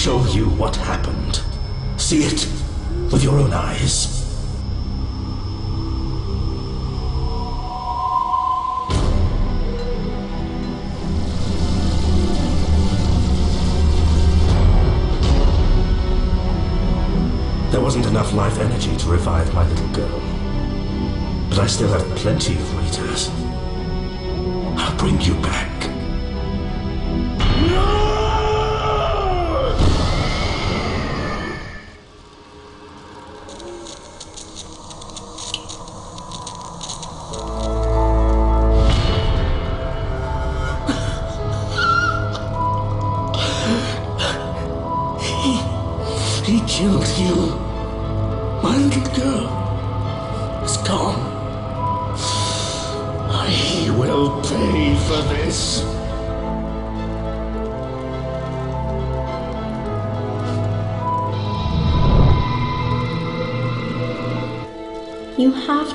show you what happened. See it with your own eyes. There wasn't enough life energy to revive my little girl. But I still have plenty of readers. I'll bring you back.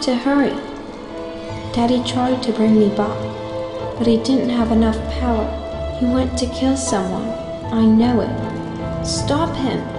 To hurry. Daddy tried to bring me back, but he didn't have enough power. He went to kill someone. I know it. Stop him.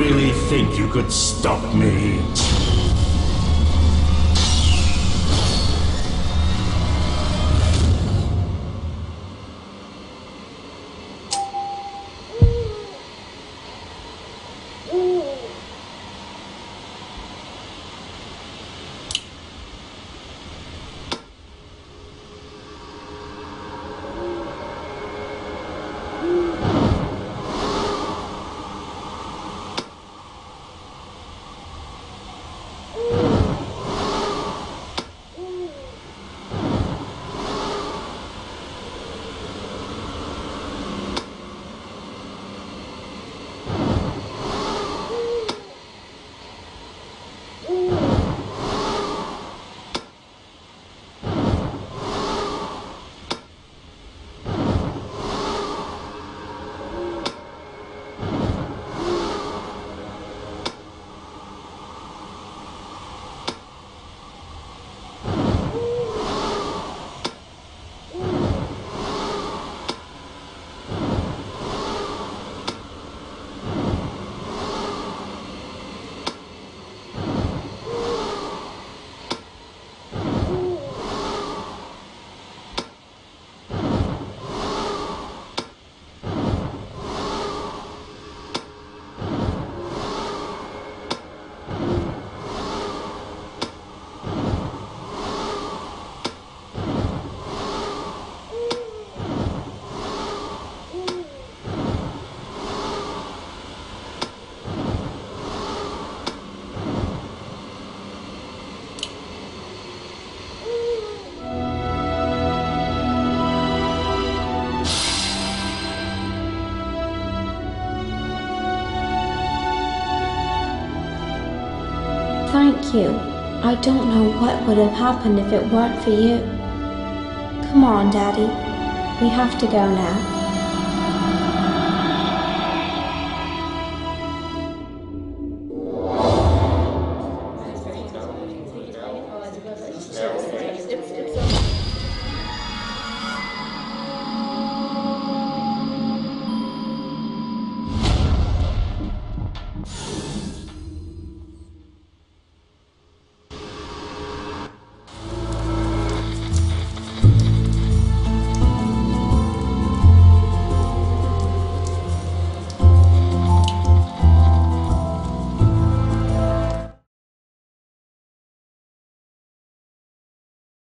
really think you could stop me? Thank you. I don't know what would have happened if it weren't for you. Come on, Daddy. We have to go now.